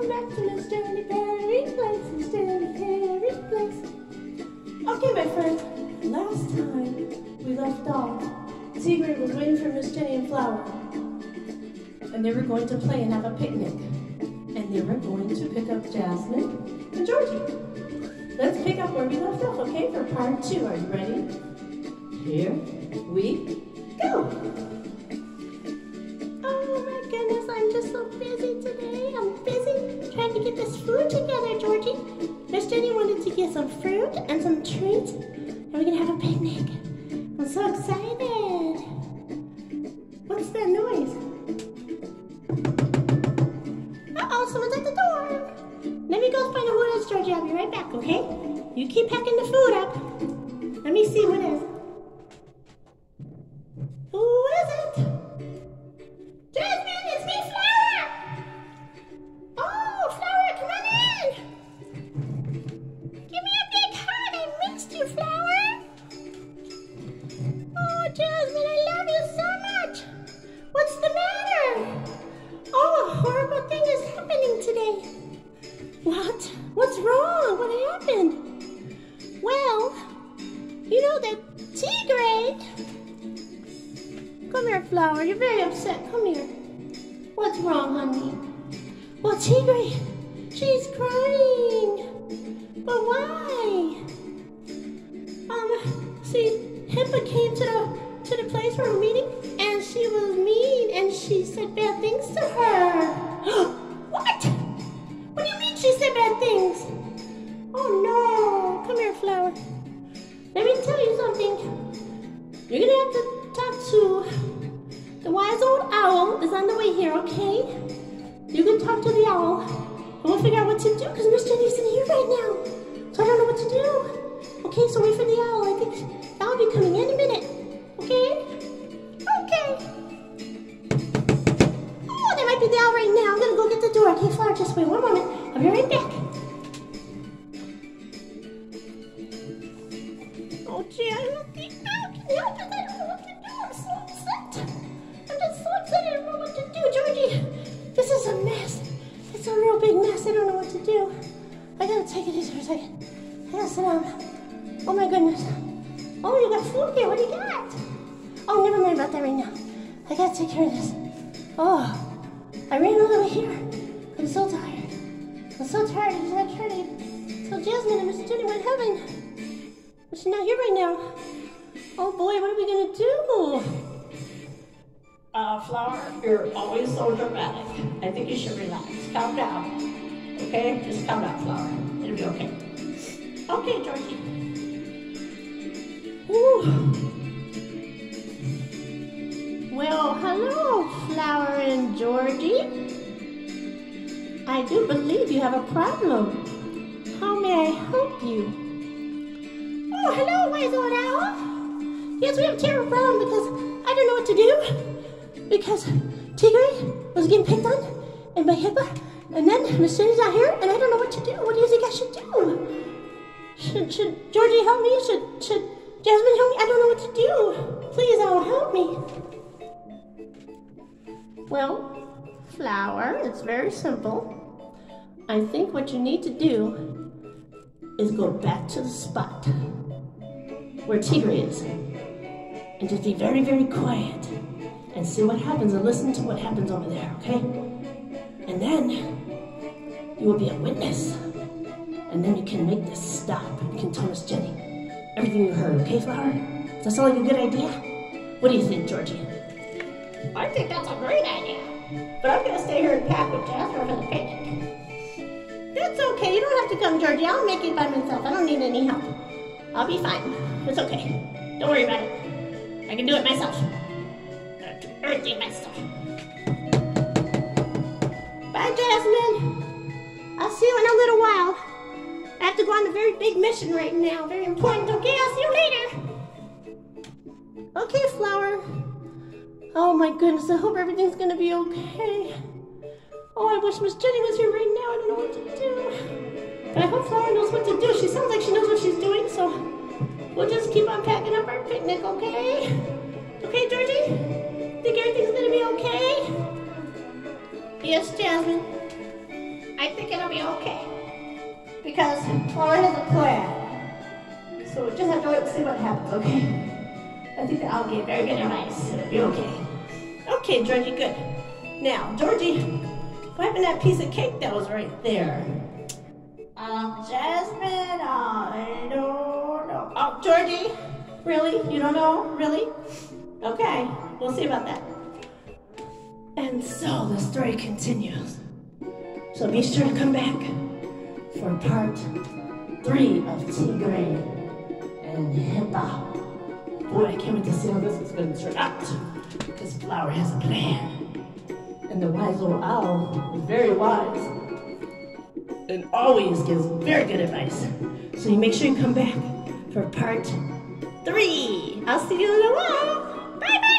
Welcome back to Miss Jenny Perry's place, Miss Jenny Perry's place. Okay, my friend, last time we left off, Tigre was waiting for Miss Jenny and Flower. And they were going to play and have a picnic. And they were going to pick up Jasmine and Georgie. Let's pick up where we left off, okay, for part two. Are you ready? Here we go. Oh my goodness, I'm just so busy today. I'm busy trying to get this food together, Georgie. Miss Jenny wanted to get some fruit and some treats, and we're gonna have a picnic. I'm so excited. What's that noise? Uh-oh, someone's at the door. Let me go find out who it is, Georgie. I'll be right back, okay? You keep packing the food up. Let me see what it is. What? What's wrong? What happened? Well, you know that Tigre Come here, Flower. You're very upset. Come here. What's wrong, honey? Well, Tigre, she's crying. But why? Um, see, Hippa came to the to the place for a meeting, and she was mean, and she said bad things to her. Let me tell you something. You're gonna have to talk to the wise old owl is on the way here, okay? You can talk to the owl. And we'll figure out what to do because Miss Jenny's in here right now. So I don't know what to do. Okay, so wait for the owl. I think will be coming any minute. Okay? Okay. Oh, that might be the owl right now. I'm gonna go get the door. Okay, Flower, just wait one moment. I'll be right back. I don't think I can help it. I don't know what to do. I'm so upset. I'm just so upset. I don't know what to do, Georgie. This is a mess. It's a real big mess. I don't know what to do. I gotta take it easy for a second. I gotta sit down. Oh my goodness. Oh, you got food here. What do you got? Oh, never mind about that right now. I gotta take care of this. Oh, I ran all the way here. I'm so tired. I'm so tired. I just tried to tell Jasmine and Mr. Jenny went heaven. But she's not here right now. Oh boy, what are we gonna do? Uh, Flower, you're always so dramatic. I think you should relax. Calm down. Okay? Just calm down, Flower. It'll be okay. Okay, Georgie. Ooh. Well, hello, Flower and Georgie. I do believe you have a problem. How may I help you? Old. Yes, we have a terrible problem because I don't know what to do. Because Tigre was getting picked on and by Hippa, and then Miss Jenny's not here, and I don't know what to do. What do you think I should do? Should, should Georgie help me? Should, should Jasmine help me? I don't know what to do. Please, owl, help me. Well, Flower, it's very simple. I think what you need to do is go back to the spot where Tigre is and just be very, very quiet and see what happens and listen to what happens over there, okay? And then you will be a witness. And then you can make this stop and you can tell Miss Jenny everything you heard, okay, Flower? Does that sound like a good idea? What do you think, Georgie? I think that's a great idea. But I'm gonna stay here and pack with Jasper for the picnic. That's okay. You don't have to come, Georgie. I'll make it by myself. I don't need any help. I'll be fine. It's okay. Don't worry about it. I can do it myself. Everything myself. Bye, Jasmine. I'll see you in a little while. I have to go on a very big mission right now. Very important. Okay, I'll see you later. Okay, Flower. Oh my goodness, I hope everything's gonna be okay. Oh, I wish Miss Jenny was here right now. I don't know what to do. But I hope Flower knows what to do. She sounds like she our picnic, okay? Okay, Georgie? Think everything's gonna be okay? Yes, Jasmine. I think it'll be okay. Because Flower has a plan. So we just have to wait and see what happens, okay? I think that I'll get very good advice. It'll be okay. Okay, Georgie, good. Now, Georgie, what happened to that piece of cake that was right there? Um, Jasmine, I don't know. Oh, Georgie, really? You don't know? Really? Okay, we'll see about that. And so the story continues. So be sure to come back for part three of Tigre and Hippa. Boy, I can't wait to see how this is going to turn out. Because Flower has a plan. And the wise old owl is very wise and always gives very good advice. So you make sure you come back for part three. I'll see you in a while. Bye bye.